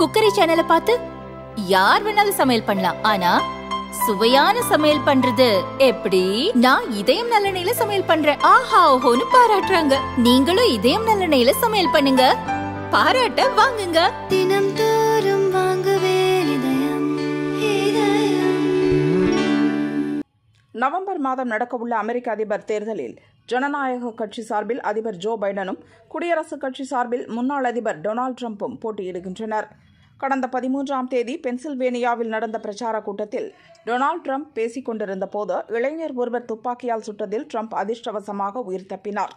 Cookery சேனலை பார்த்து யார் வேணாலும் சமையல் பண்ணலாம். ஆனா சுவையான சமையல் பண்றது எப்படி? நான் இதயம் நல்லெண்ணெயில சமையல் பண்றேன். ஆஹா ஓஹோன்னு பாராட்டுறாங்க. நீங்களும் இதயம் நல்லெண்ணெயில சமையல் பண்ணுங்க. பாராட்ட வாங்குங்க. தினம் தோறும் வாங்குவே நவம்பர் மாதம் நடக்கவுள்ள அமெரிக்க அதிபர் தேர்தலில் ஜனநாயக கட்சி சார்பில் அதிபர் ஜோ பைடனும் குடியரசுக் கட்சி சார்பில் முன்னாள் அதிபர் டொனால்ட் ட்ரம்ப்பும் போட்டியிடுகின்றனர். கடந்த பதிமூன்றாம் தேதி பென்சில்வேனியாவில் நடந்த பிரச்சார கூட்டத்தில் டொனால்டு ட்ரம்ப் பேசிக் கொண்டிருந்த போது இளைஞர் ஒருவர் துப்பாக்கியால் சுட்டதில் ட்ரம்ப் அதிர்ஷ்டவசமாக உயிர் தப்பினார்.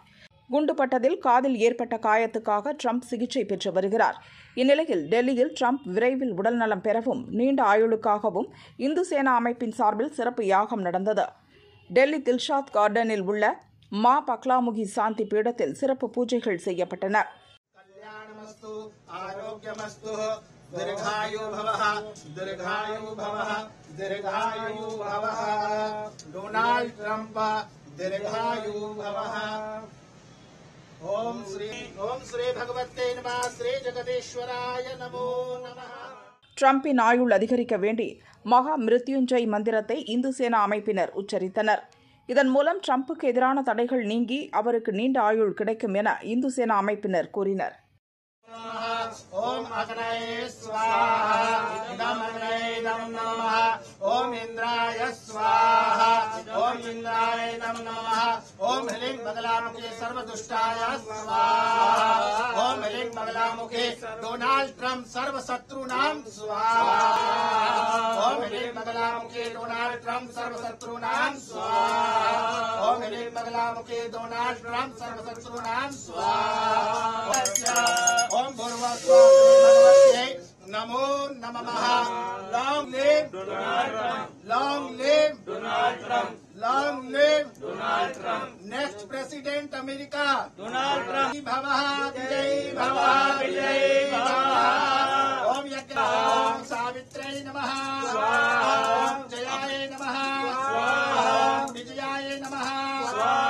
குண்டுபட்டதில் காதில் ஏற்பட்ட காயத்துக்காக ட்ரம்ப் சிகிச்சை பெற்று வருகிறார். இந்நிலையில் டெல்லியில் ட்ரம்ப் விரைவில் உடல்நலம் பெறவும் நீண்ட ஆயுளுக்காகவும் இந்து சேனா அமைப்பின் சார்பில் சிறப்பு யாகம் நடந்தது. டெல்லி தில்ஷாத் கார்டனில் உள்ள மா பக்லாமுகி சாந்தி பீடத்தில் சிறப்பு பூஜைகள் செய்யப்பட்டன. दीर्घायु भवः दीर्घायु भवः दीर्घायु भवः डोनाल्ड ट्रम्प दीर्घायु भवः ओम श्री ओम श्री भगवते नमः श्री जगदीश्वराय नमो नमः ட்ரம்பின் ஆயுள் அதிகரிக்க வேண்டி மகா மிருத்யுஞ்சய் மந்திரத்தை இந்து சேனா அமைப்பினர் உச்சரித்தனர் இதன் மூலம் ட்ரம்புக்கு எதிரான தடைகள் நீங்கி அவருக்கு நீண்ட ஆயுள் கிடைக்கும் என இந்து சேனா அமைப்பினர் கூறினர் ओम अग्नये स्वाहा इदमग्ने इदं नमः ॐ इन्द्राय स्वाहा। ॐ इन्द्राय इदं नमः ॐ ह्लीं बगलामुखे सर्वदुष्टाय स्वाहा ॐ ह्लीं बगलामुखे डोनाल्ड् ट्रम्प् सर्वशत्रूणां स्वाहा। ॐ ह्लीं बगलामुखे डोनाल्ड् ट्रम्प् सर्वशत्रूणां स्वाहा ॐ ह्लीं बगलामुखे डोनाल्ड् ट्रम्प् सर्वशत्रूणां स्वाहा। नमो नमः long live Donald Trump long live Donald Trump long live Donald Trump next president America Donald Trump भवः विजयी भवः विजयी भवः ओम यज्ञ ओम सावित्र्यै नमः स्वाहा ओम जयाय नमः स्वाहा ओम विजयाय नमः